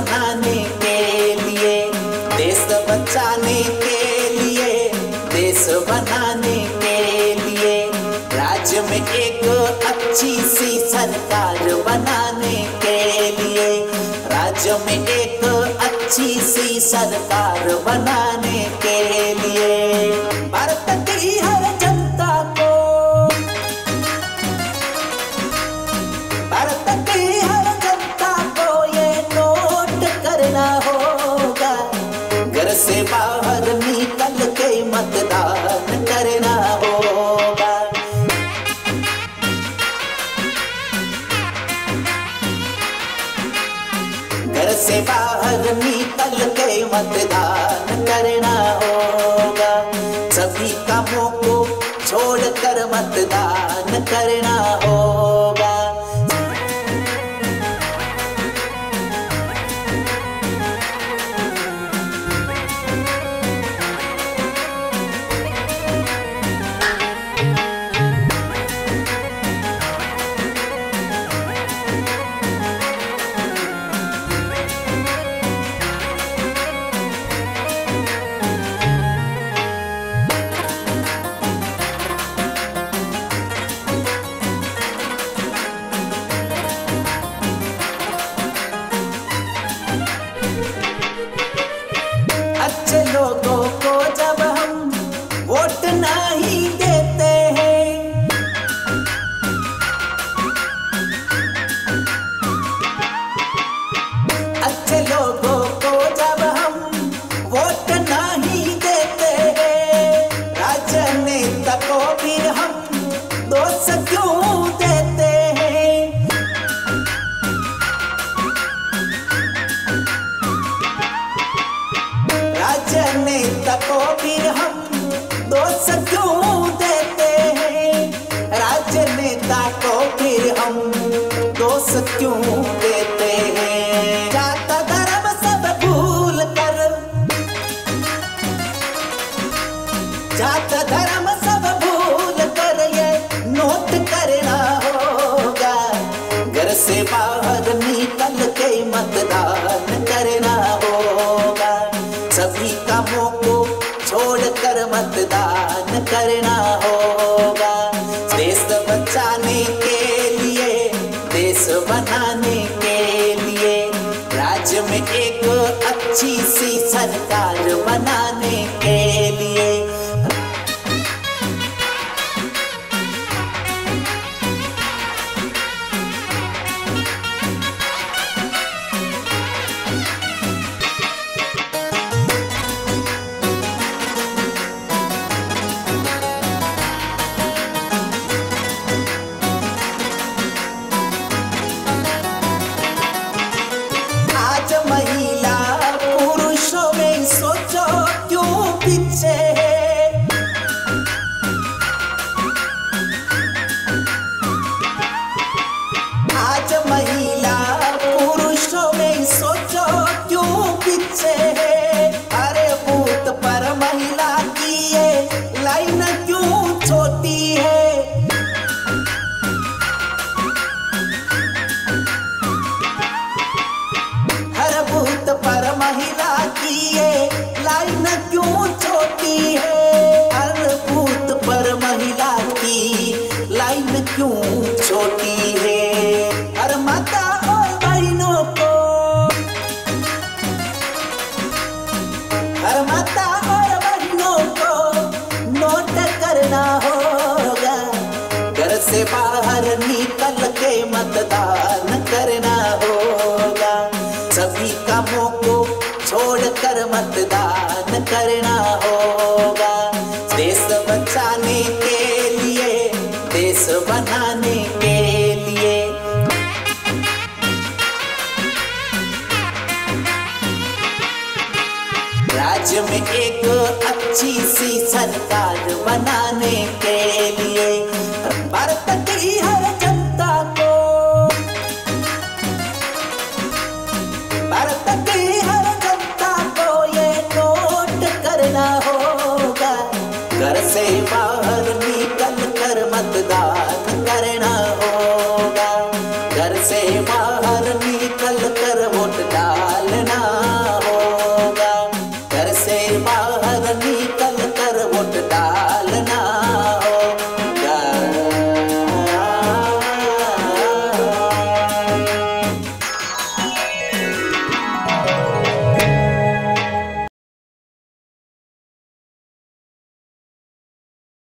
बनाने के लिए, देश बचाने के लिए, देश बनाने के लिए, राज्य में एक अच्छी सी सरकार बनाने के लिए, राज्य में एक अच्छी सी सरकार बनाने के लिए। के मतदान करना होगा। घर से बाहर के मतदान करना होगा। सभी कामों को छोड़कर मतदान करना होगा। love. जात धर्म सब भूल कर ये नोट करना होगा। घर से बाहर निकल के मतदान करना होगा। सभी कामों को छोड़कर मतदान करना होगा। देश बचाने के लिए, देश बनाने के लिए, राज्य में एक अच्छी सी सरकार बनाने के लिए। क्यों छोटी है? हर माता और बहनों को। हर माता और बहनों को नोट करना होगा। घर से बाहर निकल के मतदान करना होगा। सभी कामों को छोड़कर मतदान में एक अच्छी सी सरकार बनाने के लिए भारत की हर जनता को, भारत की हर जनता को ये नोट करना होगा। घर से बाहर निकल कर मतदान करना होगा। घर से बाहर